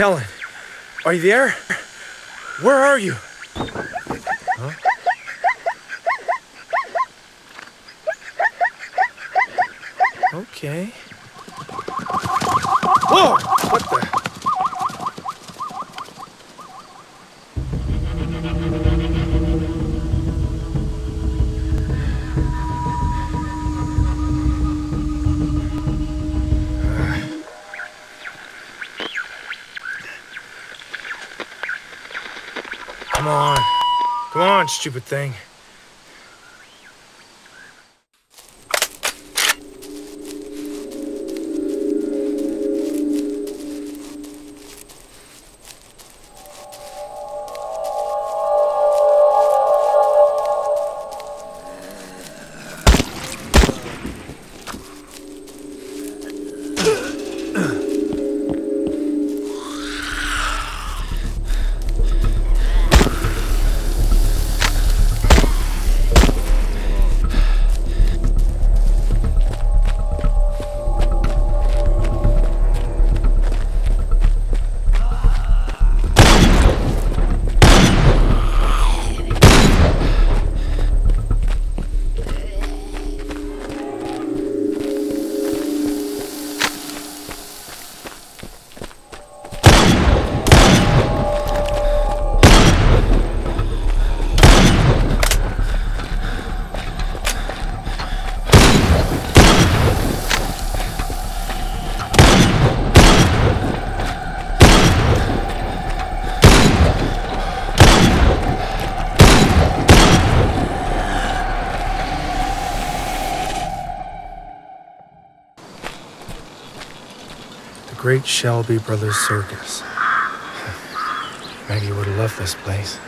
Helen, are you there? Where are you? Huh? Okay. Whoa! What the? Come on. Come on, stupid thing. Great Shelby Brothers Circus. Maggie would have loved this place.